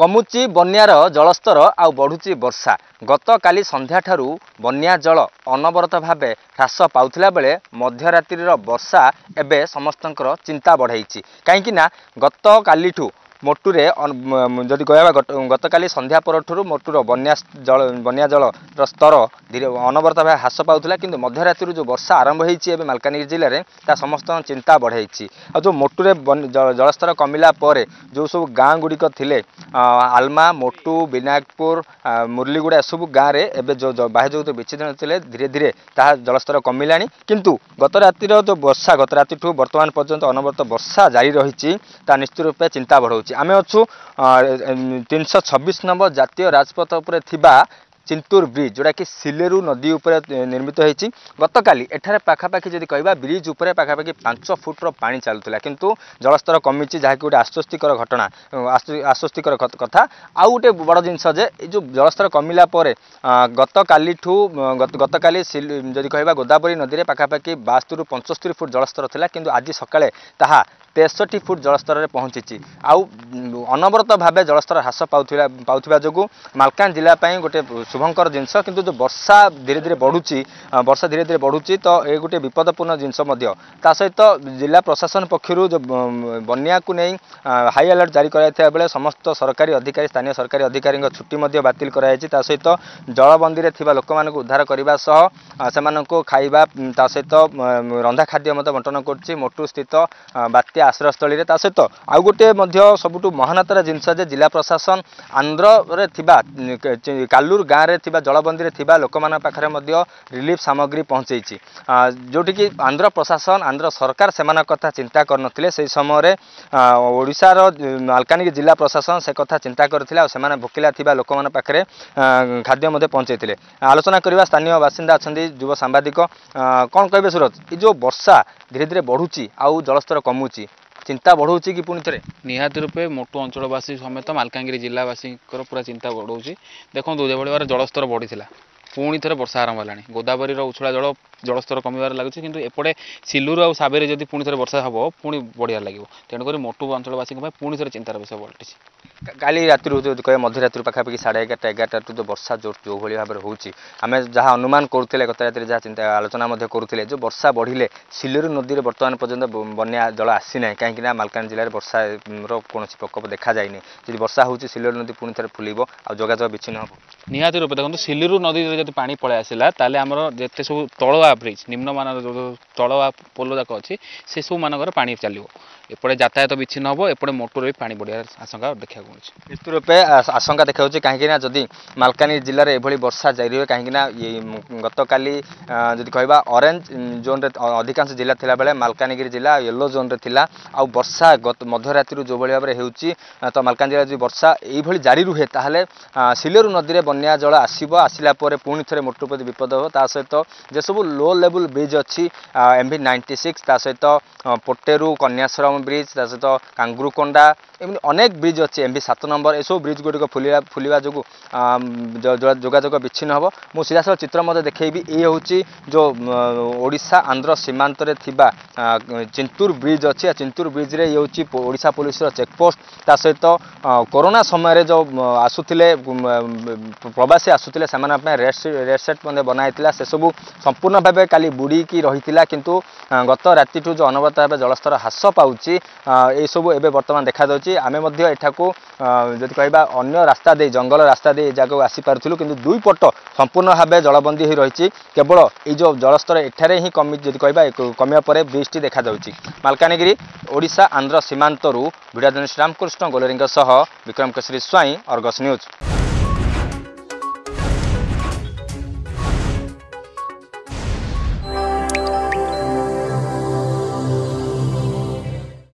କମୁଛି ବନ୍ୟାର ଜଳସ୍ତର ଆଉ ବଢ଼ୁଛି ବର୍ଷା ଗତକାଲି ସନ୍ଧ୍ୟାଠାରୁ ବନ୍ୟା ଜଳ ଅନବରତ ଭାବେ ହ୍ରାସ ପାଉଥିଲା ବେଳେ ମଧ୍ୟରାତ୍ରିର ବର୍ଷା ଏବେ ସମସ୍ତଙ୍କର ଚିନ୍ତା ବଢ଼ାଇଛି କାହିଁକିନା ଗତକାଲିଠୁ ମୋଟୁରେ ଯଦି କହିବା ଗତକାଲି ସନ୍ଧ୍ୟା ପରଠାରୁ ମୋଟୁର ବନ୍ୟା ଜଳ ବନ୍ୟା ଜଳର ସ୍ତର ଧୀରେ ଅନବରତ ଭାବେ ହ୍ରାସ ପାଉଥିଲା କିନ୍ତୁ ମଧ୍ୟରାତ୍ରିରୁ ଯେଉଁ ବର୍ଷା ଆରମ୍ଭ ହୋଇଛି ଏବେ ମାଲକାନଗିରି ଜିଲ୍ଲାରେ ତାହା ସମସ୍ତଙ୍କ ଚିନ୍ତା ବଢ଼ାଇଛି ଆଉ ଯେଉଁ ମୋଟୁରେ ଜଳସ୍ତର କମିଲା ପରେ ଯେଉଁ ସବୁ ଗାଁ ଗୁଡ଼ିକ ଥିଲେ ଆଲମା ମୋଟୁ ବିନାୟକପୁର ମୁରଲିଗୁଡ଼ା ଏସବୁ ଗାଁରେ ଏବେ ଯେଉଁ ବାହ୍ୟଜଗତ ବିଚ୍ଛିନ୍ନ ଥିଲେ ଧୀରେ ଧୀରେ ତାହା ଜଳସ୍ତର କମିଲାଣି କିନ୍ତୁ ଗତ ରାତିର ଯେଉଁ ବର୍ଷା ଗତ ରାତିଠୁ ବର୍ତ୍ତମାନ ପର୍ଯ୍ୟନ୍ତ ଅନବରତ ବର୍ଷା ଜାରି ରହିଛି ତାହା ନିଶ୍ଚିତ ରୂପେ ଚିନ୍ତା ବଢ଼ାଉଛି ଆମେ ଅଛୁ ତିନିଶହ ଛବିଶ ନମ୍ବର ଜାତୀୟ ରାଜପଥ ଉପରେ ଥିବା ଚିଲ୍ତୁର ବ୍ରିଜ୍ ଯେଉଁଟାକି ସିଲେରୁ ନଦୀ ଉପରେ ନିର୍ମିତ ହୋଇଛି ଗତକାଲି ଏଠାରେ ପାଖାପାଖି ଯଦି କହିବା ବ୍ରିଜ୍ ଉପରେ ପାଖାପାଖି ପାଞ୍ଚ ଫୁଟର ପାଣି ଚାଲୁଥିଲା କିନ୍ତୁ ଜଳସ୍ତର କମିଛି ଯାହାକି ଗୋଟେ ଆଶ୍ୱସ୍ତିକର ଘଟଣା ଆଶ୍ୱସ୍ତିକର କଥା ଆଉ ଗୋଟେ ବଡ଼ ଜିନିଷ ଯେ ଏ ଯେଉଁ ଜଳସ୍ତର କମିଲା ପରେ ଗତକାଲିଠୁ ଗତକାଲି ଯଦି କହିବା ଗୋଦାବରୀ ନଦୀରେ ପାଖାପାଖି ବାସ୍ତରିରୁ ପଞ୍ଚସ୍ତରୀ ଫୁଟ ଜଳସ୍ତର ଥିଲା କିନ୍ତୁ ଆଜି ସକାଳେ ତାହା ତେଷଠି ଫୁଟ ଜଳସ୍ତରରେ ପହଞ୍ଚିଛି ଆଉ ଅନବରତ ଭାବେ ଜଳସ୍ତର ହ୍ରାସ ପାଉଥିବା ପାଉଥିବା ଯୋଗୁଁ ମାଲକାନ ଜିଲ୍ଲା ପାଇଁ ଗୋଟେ ଶୁଭଙ୍କର ଜିନିଷ କିନ୍ତୁ ଯେଉଁ ବର୍ଷା ଧୀରେ ଧୀରେ ବଢ଼ୁଛି ବର୍ଷା ଧୀରେ ଧୀରେ ବଢ଼ୁଛି ତ ଏ ଗୋଟିଏ ବିପଦପୂର୍ଣ୍ଣ ଜିନିଷ ମଧ୍ୟ ତା ସହିତ ଜିଲ୍ଲା ପ୍ରଶାସନ ପକ୍ଷରୁ ଯେଉଁ ବନ୍ୟାକୁ ନେଇ ହାଇ ଆଲର୍ଟ ଜାରି କରାଯାଇଥିବା ବେଳେ ସମସ୍ତ ସରକାରୀ ଅଧିକାରୀ ସ୍ଥାନୀୟ ସରକାରୀ ଅଧିକାରୀଙ୍କ ଛୁଟି ମଧ୍ୟ ବାତିଲ କରାଯାଇଛି ତା ସହିତ ଜଳବନ୍ଦୀରେ ଥିବା ଲୋକମାନଙ୍କୁ ଉଦ୍ଧାର କରିବା ସହ ସେମାନଙ୍କୁ ଖାଇବା ତା ସହିତ ରନ୍ଧା ଖାଦ୍ୟ ମଧ୍ୟ ବଣ୍ଟନ କରୁଛି ମୋଟୁ ସ୍ଥିତ ବାତ୍ୟା ଆଶ୍ରୟସ୍ଥଳୀରେ ତା ସହିତ ଆଉ ଗୋଟିଏ ମଧ୍ୟ ସବୁଠୁ ମହାନତାର ଜିନିଷ ଯେ ଜିଲ୍ଲା ପ୍ରଶାସନ ଆନ୍ଧ୍ରରେ ଥିବା କାଲୁର ଗାଁ ଗାଁରେ ଥିବା ଜଳବନ୍ଦୀରେ ଥିବା ଲୋକମାନଙ୍କ ପାଖରେ ମଧ୍ୟ ରିଲିଫ୍ ସାମଗ୍ରୀ ପହଞ୍ଚେଇଛି ଯେଉଁଠିକି ଆନ୍ଧ୍ର ପ୍ରଶାସନ ଆନ୍ଧ୍ର ସରକାର ସେମାନଙ୍କ କଥା ଚିନ୍ତା କରିନଥିଲେ ସେହି ସମୟରେ ଓଡ଼ିଶାର ମାଲକାନଗିରି ଜିଲ୍ଲା ପ୍ରଶାସନ ସେ କଥା ଚିନ୍ତା କରିଥିଲେ ଆଉ ସେମାନେ ଭୋକିଲା ଥିବା ଲୋକମାନଙ୍କ ପାଖରେ ଖାଦ୍ୟ ମଧ୍ୟ ପହଞ୍ଚେଇଥିଲେ ଆଲୋଚନା କରିବା ସ୍ଥାନୀୟ ବାସିନ୍ଦା ଅଛନ୍ତି ଯୁବ ସାମ୍ବାଦିକ କ'ଣ କହିବେ ସୁରଜ ଏ ଯେଉଁ ବର୍ଷା ଧୀରେ ଧୀରେ ବଢ଼ୁଛି ଆଉ ଜଳସ୍ତର କମୁଛି ଚିନ୍ତା ବଢ଼ାଉଛି କି ପୁଣି ଥରେ ନିହାତି ରୂପେ ମୋଟୁ ଅଞ୍ଚଳବାସୀ ସମେତ ମାଲକାନଗିରି ଜିଲ୍ଲାବାସୀଙ୍କର ପୁରା ଚିନ୍ତା ବଢ଼ାଉଛି ଦେଖନ୍ତୁ ଯେଭଳି ଭାବରେ ଜଳସ୍ତର ବଢ଼ିଥିଲା ପୁଣି ଥରେ ବର୍ଷା ଆରମ୍ଭ ହେଲାଣି ଗୋଦାବରୀର ଉଛୁଳା ଜଳ জলস্তর কমিবার লাগুছে কিন্তু এপটে সিলুর আউ সাবেরে যদি পুঁ থরে বর্ষা হব পুঁ বড়িয়ার লাগিব তেণুকরি মোটু অঞ্চলবাসীঙ্ পুঁ থরে চিন্তার বিষয় বলটিছে কালি রাত্রি যদি কয়ে মধ্যরাত্রি পাখাপাখি সাড়ে এগারটা এগারটা তো বর্ষা জোর যেভাবে ভাবে হচ্ছে আমি যা অনুমান করুলে গত রাত্রে যা চিন্তা আলোচনা মধ্যে করুলে যে বর্ষা বড়লে সিলুর নদীরে বর্তমান পর্যন্ত বন্যা জল আসি না কিন্তু না মালকান জেলার বর্ষার কৌশি প্রকোপ দেখা যায়নি যদি বর্ষা হচ্ছে সিলুর নদী পুঁ থেকে ফুলব যোগাযোগ বিচ্ছিন্ন হব নিহতি রূপে দেখুন সিলুর নদীরে যদি পাঁ পড়ে আসলে তাহলে আমার যেতে সব তল ତଳୁଆ ବ୍ରିଜ୍ ନିମ୍ନମାନର ଯେଉଁ ତଳୁଆ ପୋଲ ଯାକ ଅଛି ସେସବୁ ମାନଙ୍କର ପାଣି ଚାଲିବ ଏପଟେ ଯାତାୟତ ବିଚ୍ଛିନ୍ନ ହେବ ଏପଟେ ମୋଟରରେ ବି ପାଣି ବଢ଼ିବାର ଆଶଙ୍କା ଦେଖିବାକୁ ମିଳୁଛି ନିଶ୍ଚିତ ରୂପେ ଆଶଙ୍କା ଦେଖାଯାଉଛି କାହିଁକିନା ଯଦି ମାଲକାନଗିରି ଜିଲ୍ଲାରେ ଏଭଳି ବର୍ଷା ଜାରି ରୁହେ କାହିଁକିନା ଗତକାଲି ଯଦି କହିବା ଅରେଞ୍ଜ ଜୋନ୍ରେ ଅଧିକାଂଶ ଜିଲ୍ଲା ଥିଲାବେଳେ ମାଲକାନଗିରି ଜିଲ୍ଲା ୟେଲୋ ଜୋନ୍ରେ ଥିଲା ଆଉ ବର୍ଷା ମଧ୍ୟରାତ୍ରିରୁ ଯେଉଁଭଳି ଭାବରେ ହେଉଛି ତ ମାଲକାନଗିରି ଯଦି ବର୍ଷା ଏଇଭଳି ଜାରି ରୁହେ ତାହେଲେ ସିଲେରୁ ନଦୀରେ ବନ୍ୟା ଜଳ ଆସିବ ଆସିଲା ପରେ ପୁଣି ଥରେ ମୋଟର ପ୍ରତି ବିପଦ ହେବ ତା ସହିତ ଯେସବୁ ଲୋ ଲେବୁଲ୍ ବ୍ରିଜ୍ ଅଛି ଏମ୍ ଭି ନାଇଣ୍ଟି ସିକ୍ସ ତା ସହିତ ପୋଟେରୁ କନ୍ୟାଶ୍ରମ ବ୍ରିଜ୍ ତା ସହିତ କାଙ୍ଗୁରୁକୋଣ୍ଡା ଏମିତି ଅନେକ ବ୍ରିଜ୍ ଅଛି ଏମ୍ ଭି ସାତ ନମ୍ବର ଏସବୁ ବ୍ରିଜ୍ ଗୁଡ଼ିକ ଫୁଲିବା ଫୁଲିବା ଯୋଗୁଁ ଯୋଗାଯୋଗ ବିଚ୍ଛିନ୍ନ ହେବ ମୁଁ ସିଧାସଳଖ ଚିତ୍ର ମଧ୍ୟ ଦେଖାଇବି ଏ ହେଉଛି ଯେଉଁ ଓଡ଼ିଶା ଆନ୍ଧ୍ର ସୀମାନ୍ତରେ ଥିବା ଚିନ୍ତୁର ବ୍ରିଜ୍ ଅଛି ଚିନ୍ତୁର ବ୍ରିଜ୍ରେ ଇଏ ହେଉଛି ଓଡ଼ିଶା ପୋଲିସର ଚେକ୍ପୋଷ୍ଟ ତା ସହିତ କରୋନା ସମୟରେ ଯେଉଁ ଆସୁଥିଲେ ପ୍ରବାସୀ ଆସୁଥିଲେ ସେମାନଙ୍କ ପାଇଁ ରେଡ଼ ସେଟ୍ ମଧ୍ୟ ବନାହେଇଥିଲା ସେସବୁ ସମ୍ପୂର୍ଣ୍ଣ ভাবে কালি বুড়িকি রহিলা কিন্তু গত রাতিঠু যে অনবরত ভাবে জলস্তর হ্রাস পাচ্ছি এইসবু এবে বর্তমান দেখা যাচ্ছে আমি এঠাকু যদি কহা অন্য রাস্তা দিয়ে জঙ্গল রাস্তা দিয়ে এই জায়গায় আসিপারু কিন্তু দুই পট সম্পূর্ণ ভাবে জলবন্দী হয়ে রয়েছে কেবল এই যে জলস্তর এখানে হি কমি যদি কহা কমিয়া পরে ব্রিজটি দেখা যাচ্ছে মালকানগিরি ওড়শা আন্ধ্র সীমান্তর ভিডিও জর্নালিষ্ট রামকৃষ্ণ গোলেরীঙ্ সহ বিক্রম কেশরী স্বাଇଁ অর্গস নিউজ